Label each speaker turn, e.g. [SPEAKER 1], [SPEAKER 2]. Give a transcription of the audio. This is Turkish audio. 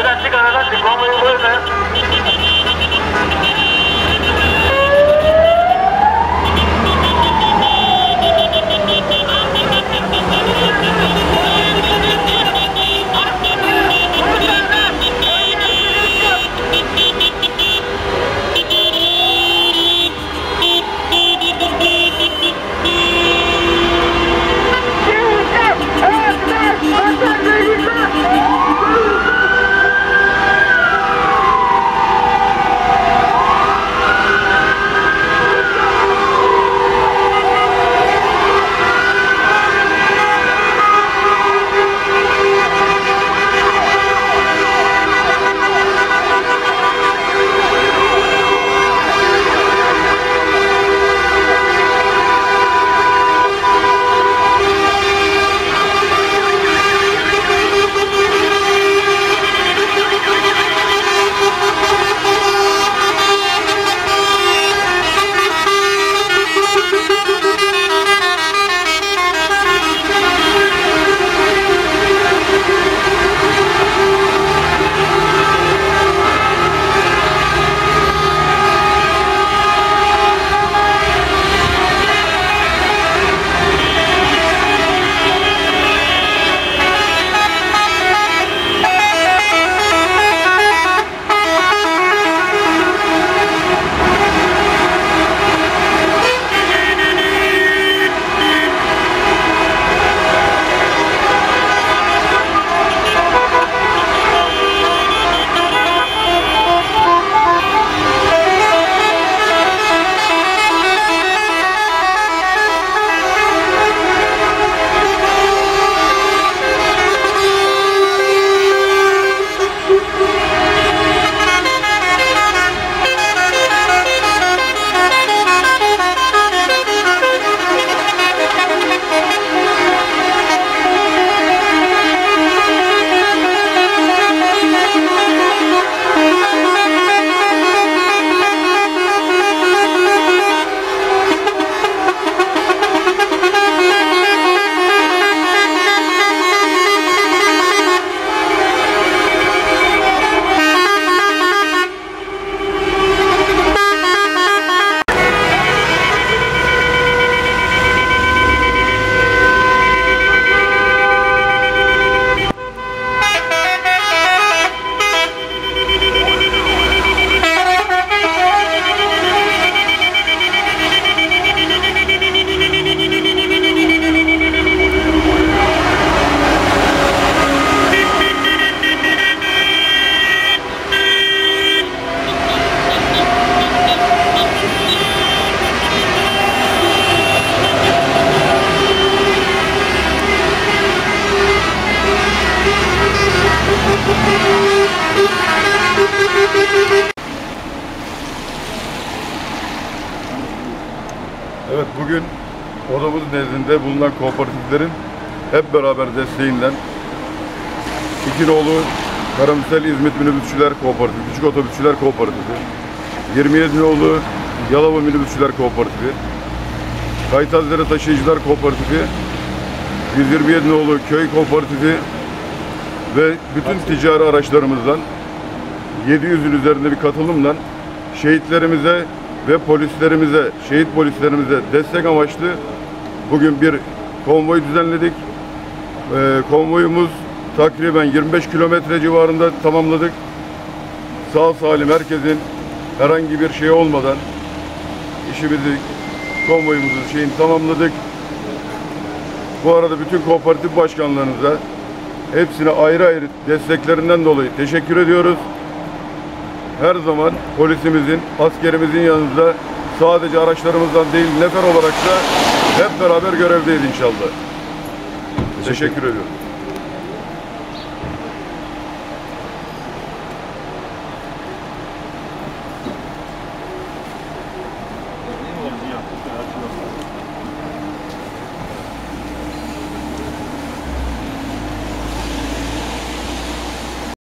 [SPEAKER 1] Aradan çık aradan çık.
[SPEAKER 2] Bugün odamız nezdinde bulunan kooperatiflerin hep beraber desteğinden İkinoğlu Karamürsel İzmit Minibüsçüler Kooperatifi, Küçük Otobüsçüler Kooperatifi, 27 Yolu Yalova Minibüsçüler Kooperatifi, Kaytazları Taşıyıcılar Kooperatifi, 127 Yolu Köy Kooperatifi ve bütün ticari araçlarımızdan 700'ün üzerinde bir katılımla şehitlerimize ve polislerimize, şehit polislerimize destek amaçlı bugün bir konvoy düzenledik. Ee, konvoyumuz takriben 25 kilometre civarında tamamladık. Sağ salim herkesin herhangi bir şey olmadan işimizi, konvoyumuzun şeyini tamamladık. Bu arada bütün kooperatif başkanlarınıza hepsine ayrı ayrı desteklerinden dolayı teşekkür ediyoruz her zaman polisimizin, askerimizin yanında sadece araçlarımızdan değil nefer olarak da hep beraber görevdeyiz inşallah. Teşekkür ediyorum.